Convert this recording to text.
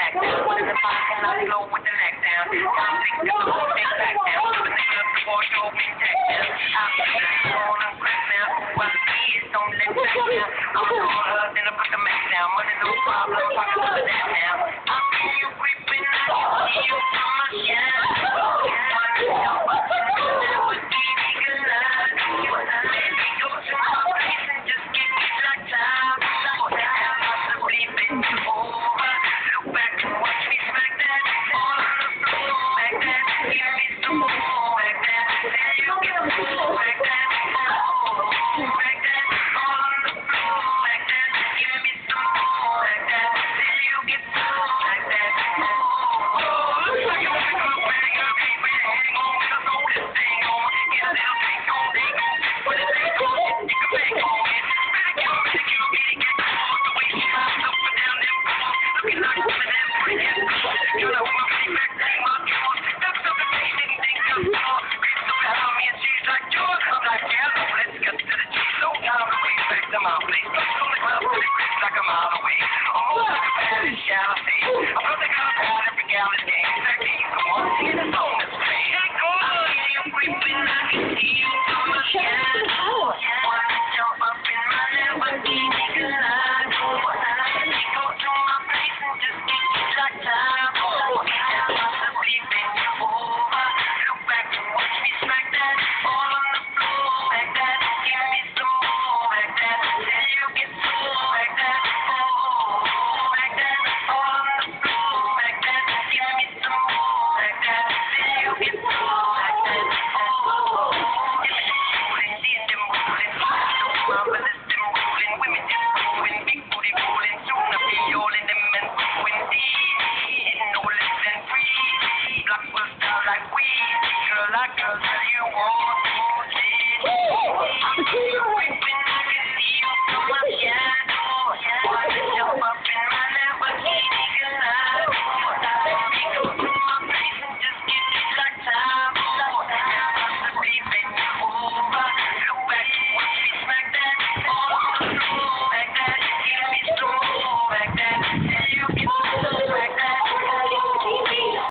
neck down. Put the with the neck down. Down, big down, back down. Put the up the wall, show me down. I'm on, I'm now. Who I see don't let back down. I'm on her, then I put the Mac down. Money no problem, fuck all of that now. I feel you creeping, I see you from my. Thank you. to my place. It's only ground the like a mile away. A the bunch of. I'm they got a bad in reality. I could tell you one the thing.